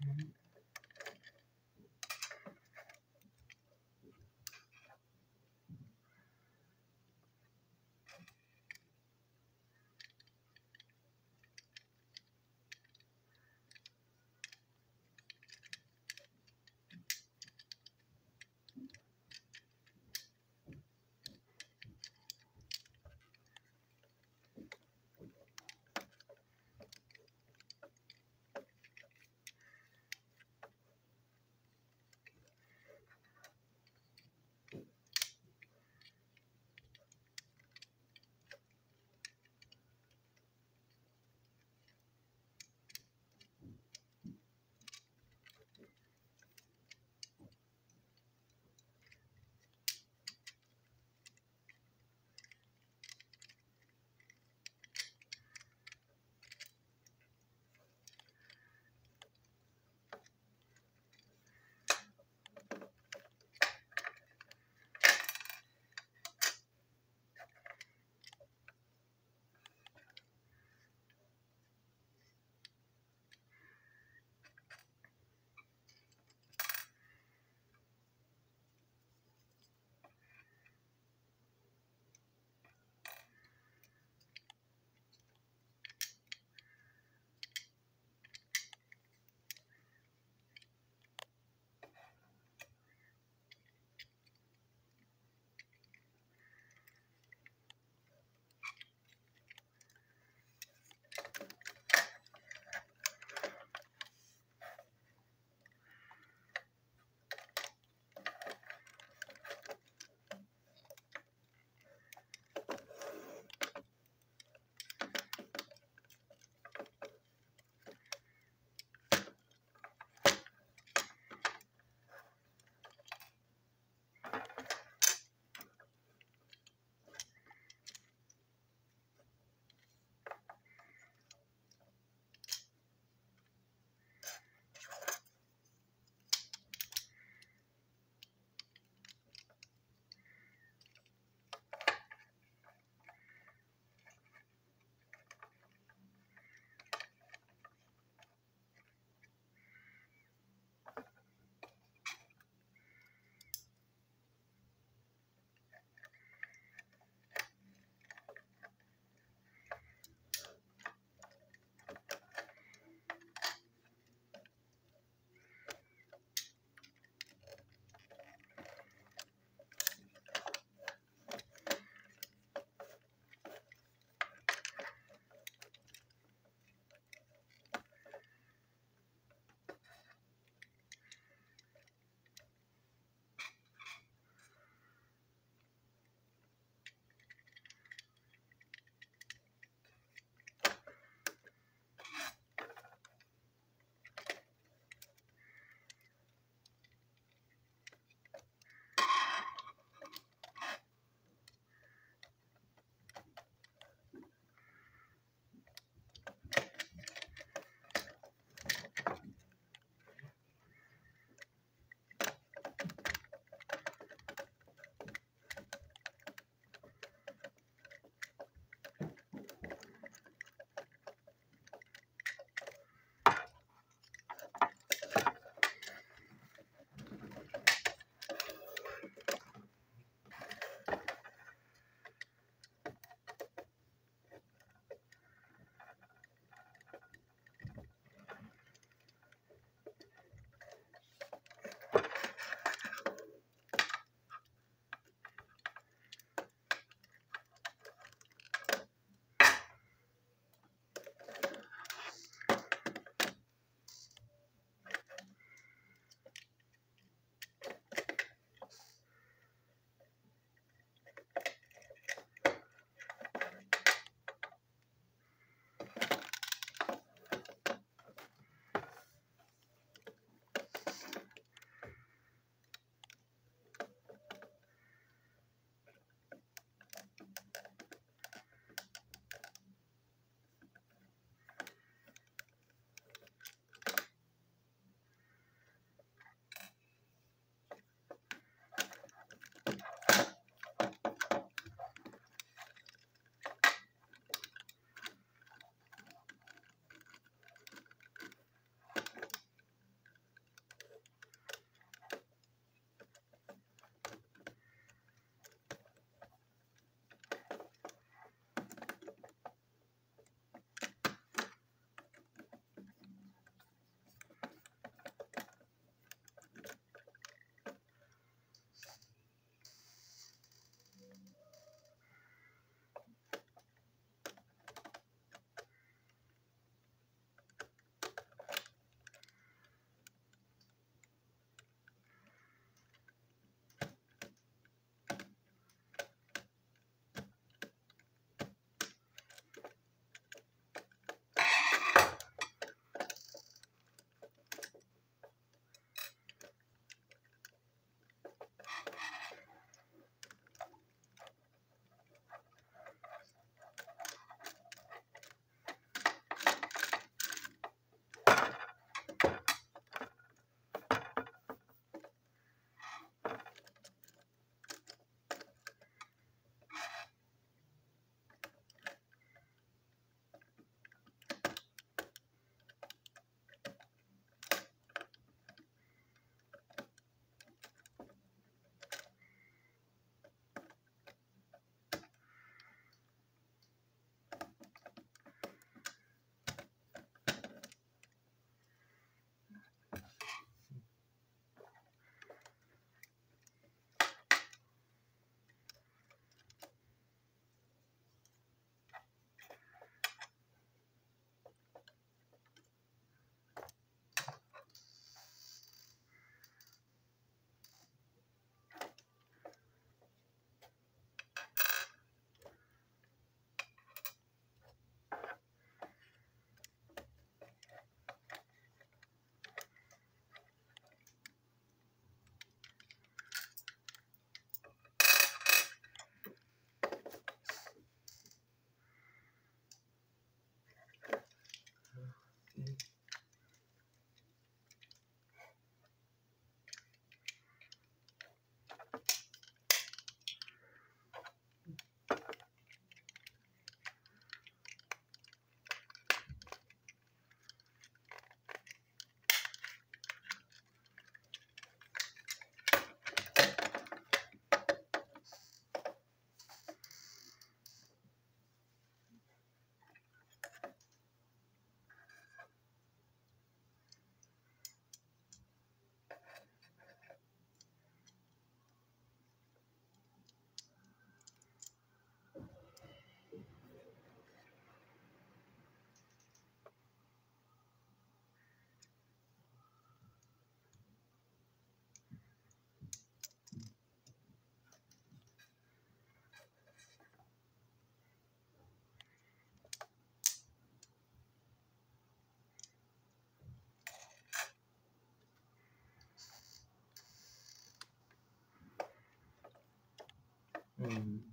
Mm -hmm. Mm.